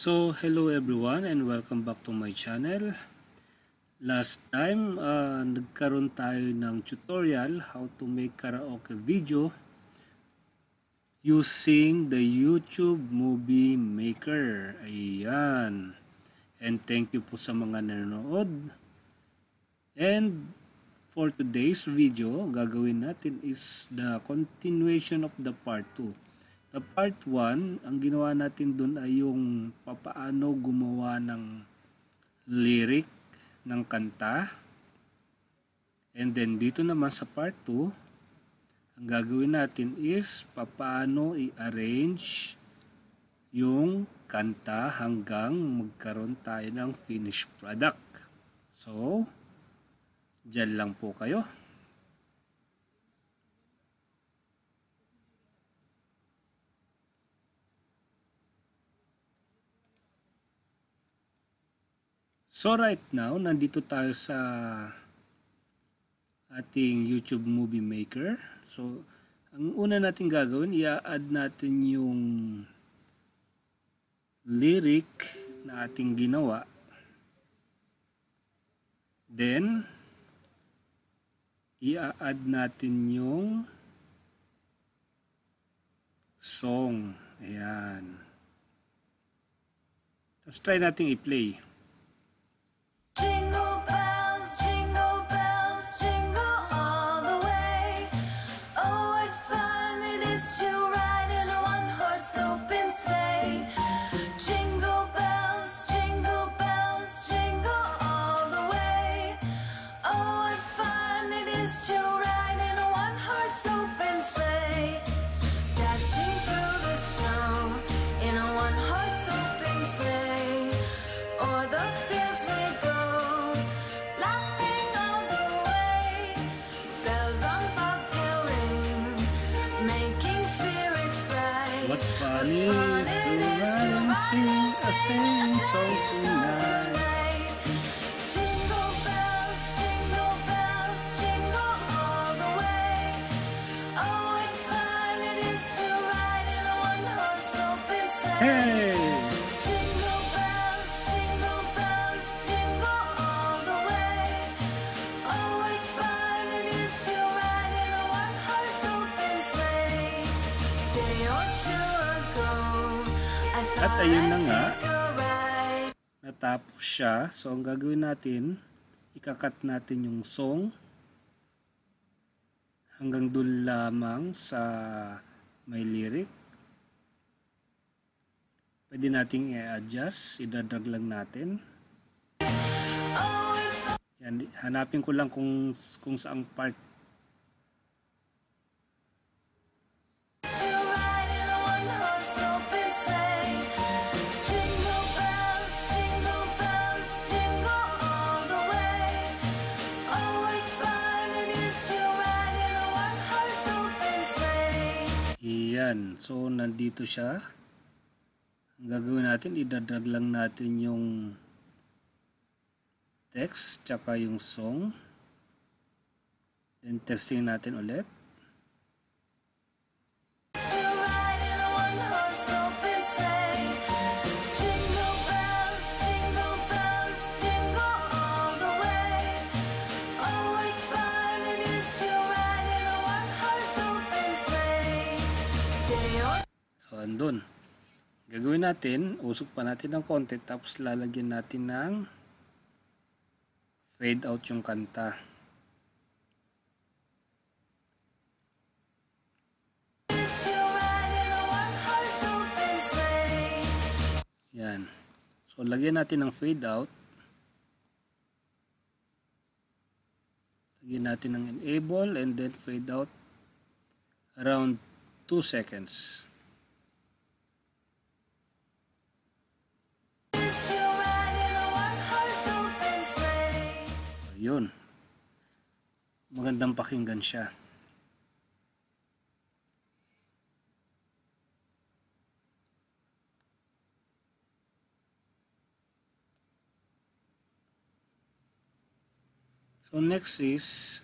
So, hello everyone and welcome back to my channel. Last time, uh, nagkaroon tayo ng tutorial how to make karaoke video using the YouTube Movie Maker. Ayan. And thank you po sa mga nanonood. And for today's video, gagawin natin is the continuation of the part 2. Sa part 1, ang ginawa natin doon ay yung papaano gumawa ng lyric ng kanta. And then dito naman sa part 2, ang gagawin natin is papaano i-arrange yung kanta hanggang magkaroon tayo ng finished product. So, dyan lang po kayo. So right now, nandito tayo sa ating YouTube Movie Maker. So, ang una natin gagawin, i-add natin yung lyric na ating ginawa. Then, i-add natin yung song. Ayan. Tapos try natin i-play. What's funny is to run and sing a same song tonight. At ayun na nga. Natapos siya. So, ang gagawin natin, ikakat natin yung song hanggang dun lamang sa may lyric. Pwede nating i-adjust. Idadrag lang natin. Yan, hanapin ko lang kung, kung saang part Iyan. So, nandito siya. Ang gagawin natin, idadrag lang natin yung text, tsaka yung song. Then, testing natin ulit. Andun. Gagawin natin, usok pa natin ng konti, tapos lalagyan natin ng fade out yung kanta. Yan. So, lagyan natin ng fade out. Lagyan natin ng enable and then fade out around 2 seconds. Yun. Magandang pakinggan siya. So next is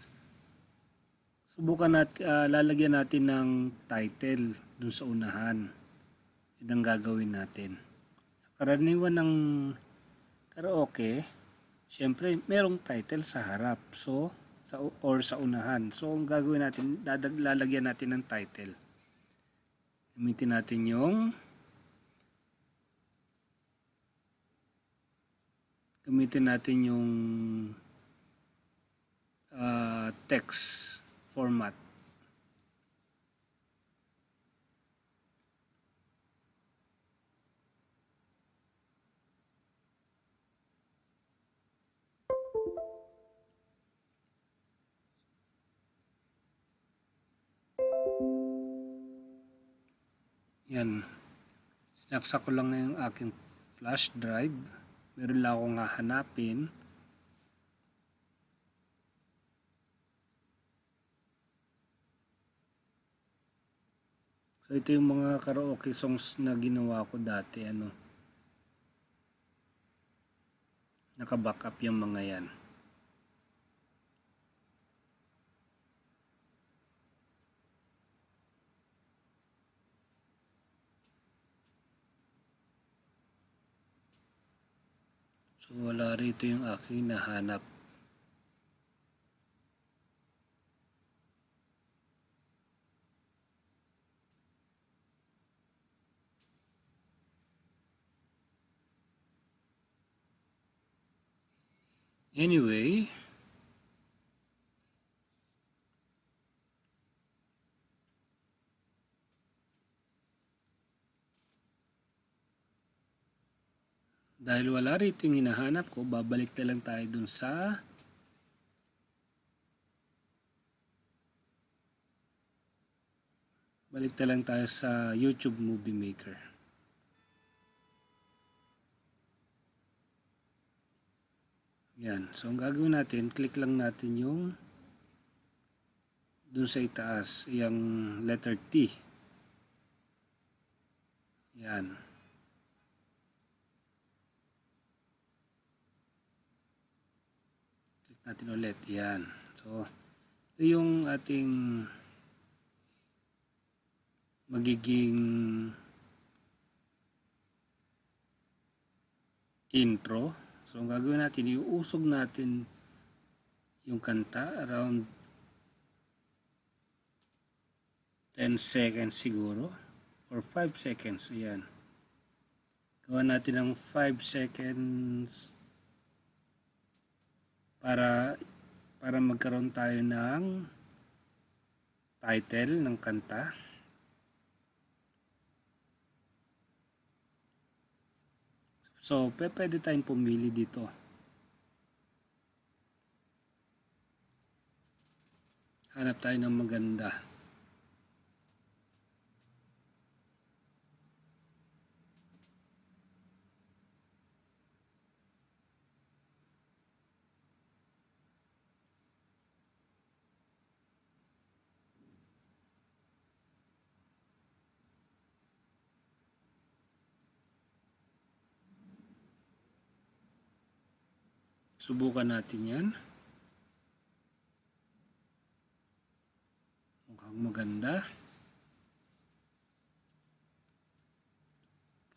subukan natin lalagyan natin ng title dun sa unahan. Yun ang gagawin natin. So, karaniwan ng karaoke, syempre merong title sa harap. So, sa or sa unahan. So, ang gagawin natin, dadag, lalagyan natin ng title. Gamitin natin yung gamitin natin yung ah, text format. Yan. Sinaksak ko lang yung aking flash drive. Meron lang akong hahanapin. So ito yung mga karaoke songs na ginawa ko dati. Ano. Naka-backup yung mga yan. So wala rito yung aking nahanap. Anyway, dahil wala rito yung hinahanap ko, babalik na lang tayo dun sa balik na lang tayo sa YouTube Movie Maker. Yan. So, ang gagawin natin, click lang natin yung dun sa itaas, yung letter T. Yan. Natin ulit. Yan. So, ito yung ating magiging intro. So, ang gagawin natin, iuusog natin yung kanta around 10 seconds siguro or 5 seconds. Ayan. Gawa natin ng 5 seconds para para magkaroon tayo ng title ng kanta. So, pwede tayong pumili dito. Hanap tayo ng maganda. Subukan natin yan. Mukhang maganda.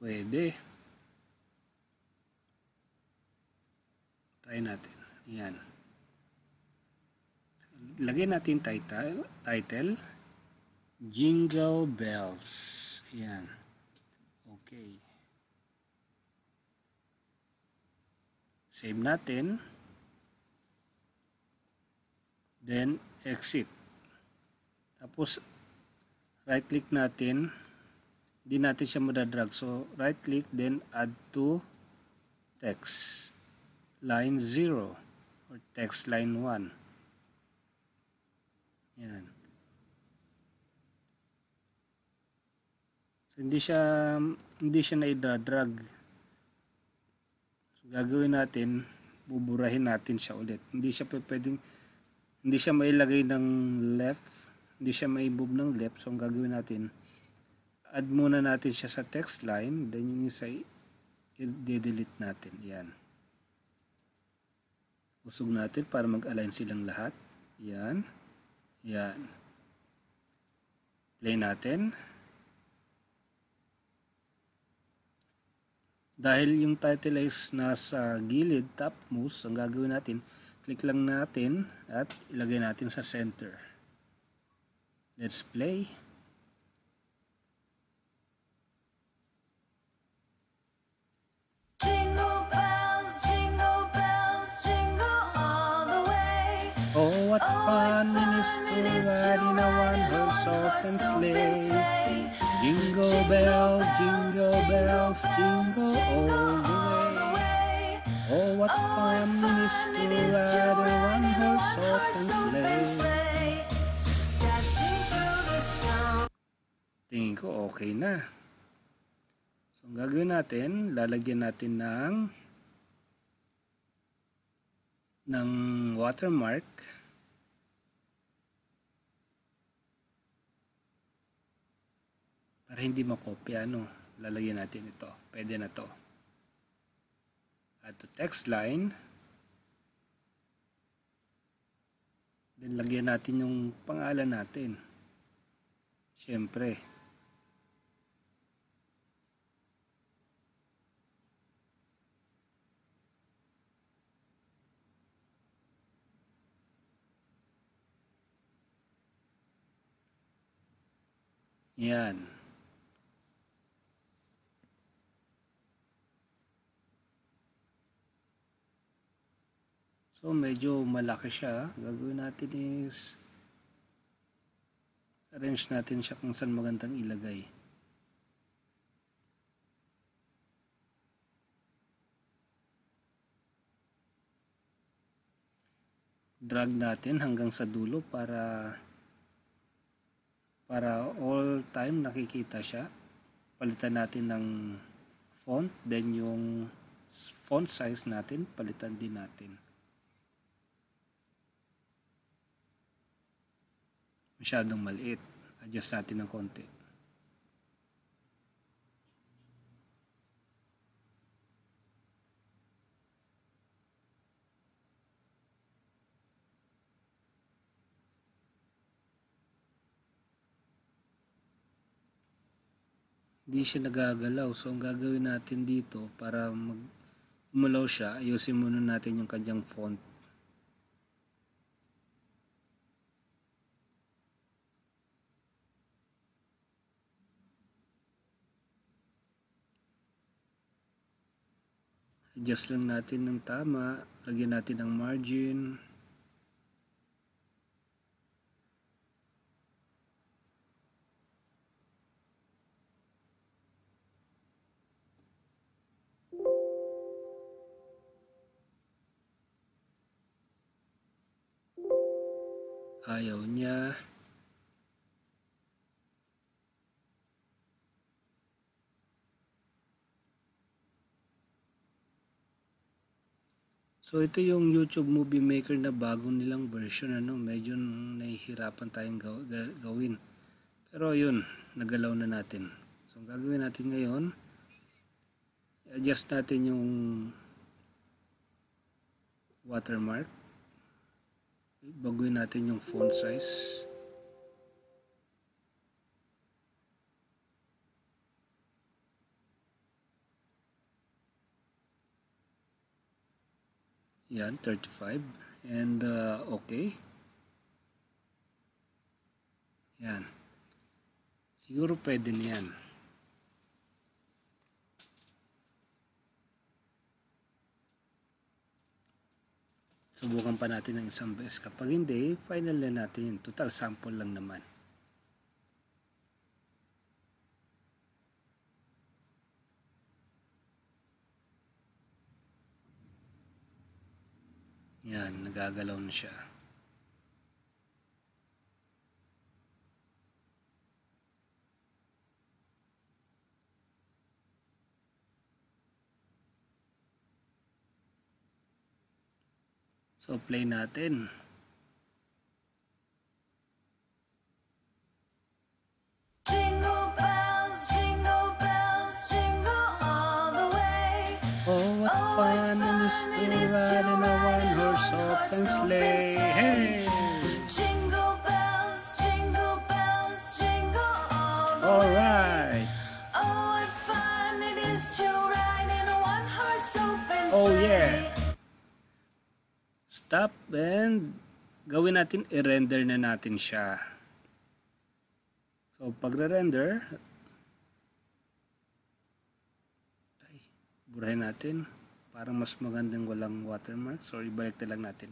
Pwede. Try natin. Yan. Lagyan natin title. Title. Jingle Bells. Yan. Okay. Save natin. Then, exit. Tapos, right click natin. Hindi natin siya madadrag. So, right click, then add to text. Line 0 or text line 1. Yan. So, hindi siya, hindi siya na-drag gagawin natin, buburahin natin siya ulit. Hindi siya pwedeng, hindi siya mailagay ng left, hindi siya maibove ng left. So, ang gagawin natin, add muna natin siya sa text line, then yung isa, i-delete natin. Yan. Usog natin para mag-align silang lahat. Yan. Yan. Play natin. Dahil yung title is nasa gilid, topmost, ang gagawin natin, click lang natin at ilagay natin sa center. Let's play. To ride in a one-horse open sleigh. Jingle bells, jingle bells, jingle all the way. Oh, what fun it is to ride a one-horse open sleigh. Tingin ko okay na. So, ang gagawin natin, lalagyan natin ng ng watermark. Para hindi makopya, ano, lalagyan natin ito. Pwede na to. Add to text line. Then, lagyan natin yung pangalan natin. Siyempre. Yan. So, medyo malaki siya. Gagawin natin is arrange natin siya kung saan magandang ilagay. Drag natin hanggang sa dulo para para all time nakikita siya. Palitan natin ng font, then yung font size natin, palitan din natin. Masyadong maliit. Adjust natin ng konti. Hindi siya nagagalaw. So, ang gagawin natin dito para mag umalaw siya, ayusin muna natin yung kanyang font. Adjust lang natin ng tama lagyan natin ng margin So ito yung YouTube Movie Maker na bago nilang version ano, medyo nahihirapan tayong gaw- ga- gawin. Pero yun, nagalaw na natin. So ang gagawin natin ngayon, adjust natin yung watermark. Baguhin natin yung font size. Yan, 35. And uh, okay. Yan. Siguro pwede na yan. Subukan pa natin ng isang beses. Kapag hindi, final na natin. Total sample lang naman. Nagagalaw na siya. So, play natin. Jingle bells, jingle bells, jingle all the way. Oh, oh fun it is to ride in a and sleigh. Hey! Jingle bells, jingle bells, jingle all the all right. Oh, what fun it is to ride in a one-horse open oh, sleigh. Oh, yeah. Stop and gawin natin, i-render na natin siya. So, pagre-render, burahin natin. Parang mas magandang walang watermark. Sorry, balik na lang natin.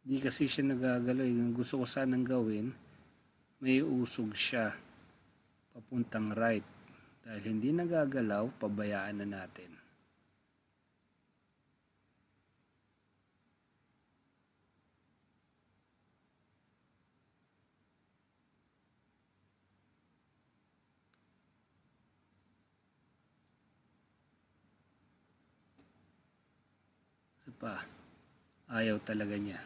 Di kasi siya nagagalaw. Yung gusto ko sanang gawin, may usog siya papuntang right. Dahil hindi nagagalaw, pabayaan na natin. Isa pa, ayaw talaga niya.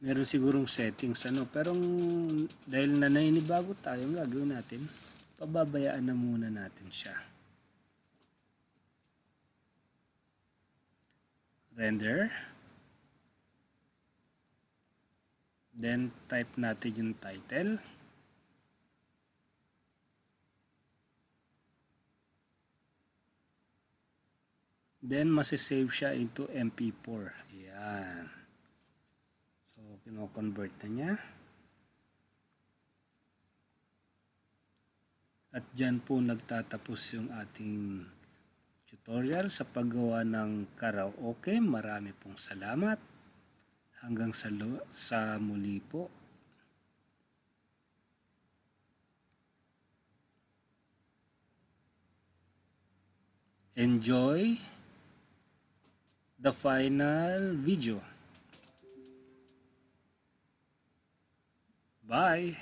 Meron sigurong settings ano pero dahil na naninibago tayo gagawin natin pababayaan na muna natin siya. Render. Then type natin yung title then masisave siya into mp4 yan So, kino-convert na niya. At dyan po nagtatapos yung ating tutorial sa paggawa ng karaoke. Marami pong salamat. Hanggang sa, sa muli po. Enjoy the final video. Bye.